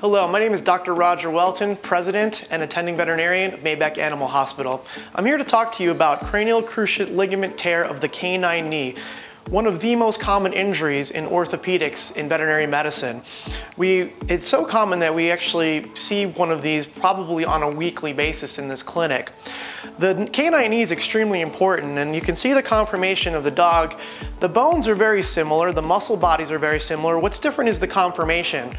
Hello, my name is Dr. Roger Welton, President and Attending Veterinarian of Maybeck Animal Hospital. I'm here to talk to you about cranial cruciate ligament tear of the canine knee, one of the most common injuries in orthopedics in veterinary medicine. We, it's so common that we actually see one of these probably on a weekly basis in this clinic. The canine knee is extremely important and you can see the conformation of the dog. The bones are very similar, the muscle bodies are very similar. What's different is the conformation.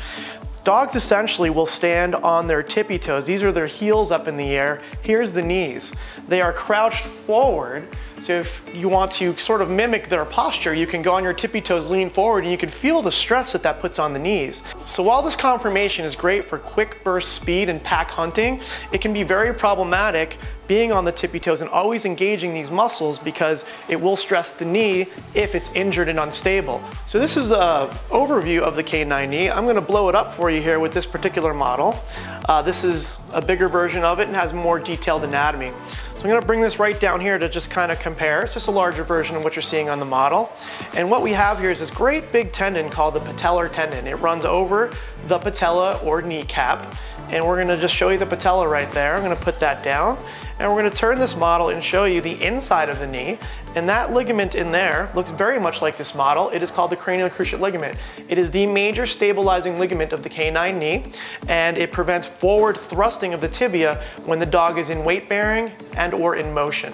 Dogs essentially will stand on their tippy toes. These are their heels up in the air. Here's the knees. They are crouched forward. So if you want to sort of mimic their posture, you can go on your tippy toes, lean forward, and you can feel the stress that that puts on the knees. So while this conformation is great for quick burst speed and pack hunting, it can be very problematic being on the tippy toes and always engaging these muscles because it will stress the knee if it's injured and unstable. So this is an overview of the canine knee. I'm gonna blow it up for you here with this particular model. Uh, this is a bigger version of it and has more detailed anatomy. So I'm gonna bring this right down here to just kind of compare. It's just a larger version of what you're seeing on the model. And what we have here is this great big tendon called the patellar tendon. It runs over the patella or kneecap. And we're gonna just show you the patella right there. I'm gonna put that down. And we're gonna turn this model and show you the inside of the knee. And that ligament in there looks very much like this model. It is called the cranial cruciate ligament. It is the major stabilizing ligament of the canine knee, and it prevents forward thrusting of the tibia when the dog is in weight bearing and or in motion.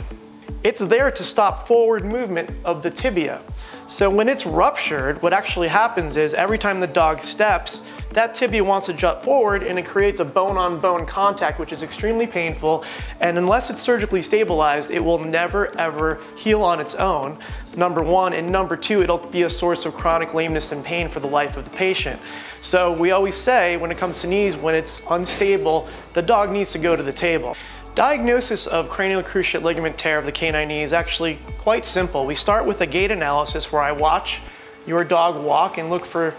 It's there to stop forward movement of the tibia. So when it's ruptured, what actually happens is every time the dog steps, that tibia wants to jut forward and it creates a bone-on-bone contact, which is extremely painful. And unless it's surgically stabilized, it will never ever heal on its own, number one. And number two, it'll be a source of chronic lameness and pain for the life of the patient. So we always say when it comes to knees, when it's unstable, the dog needs to go to the table. Diagnosis of cranial cruciate ligament tear of the canine knee is actually quite simple. We start with a gait analysis where I watch your dog walk and look for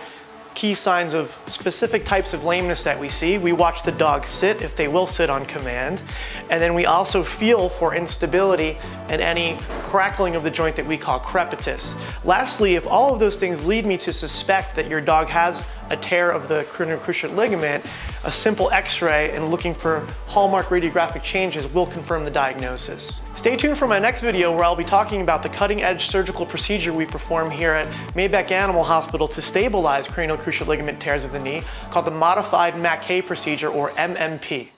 key signs of specific types of lameness that we see. We watch the dog sit if they will sit on command. And then we also feel for instability and any crackling of the joint that we call crepitus. Lastly, if all of those things lead me to suspect that your dog has a tear of the cranial cruciate ligament, a simple x-ray and looking for hallmark radiographic changes will confirm the diagnosis. Stay tuned for my next video where I'll be talking about the cutting edge surgical procedure we perform here at Maybeck Animal Hospital to stabilize cranial cruciate ligament tears of the knee called the modified Maquet procedure or MMP.